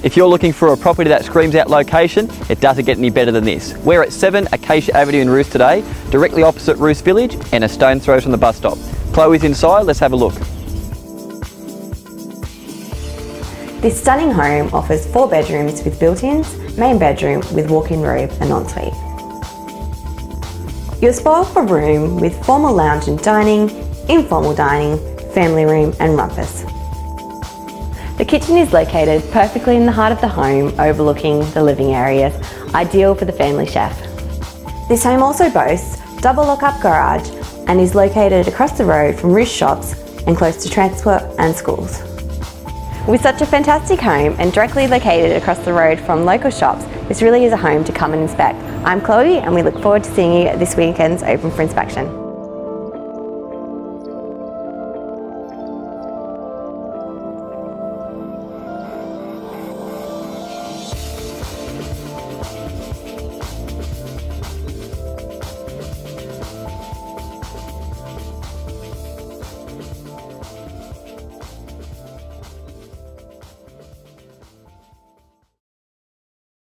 If you're looking for a property that screams out location, it doesn't get any better than this. We're at 7 Acacia Avenue in Ruse today, directly opposite Ruse Village and a stone's throw from the bus stop. Chloe's inside, let's have a look. This stunning home offers four bedrooms with built-ins, main bedroom with walk-in robe and ensuite. You're spoiled for room with formal lounge and dining, informal dining, family room and rumpus. The kitchen is located perfectly in the heart of the home, overlooking the living areas, ideal for the family chef. This home also boasts double lock-up garage and is located across the road from Ruse shops and close to transport and schools. With such a fantastic home and directly located across the road from local shops, this really is a home to come and inspect. I'm Chloe and we look forward to seeing you at this weekend's Open for Inspection.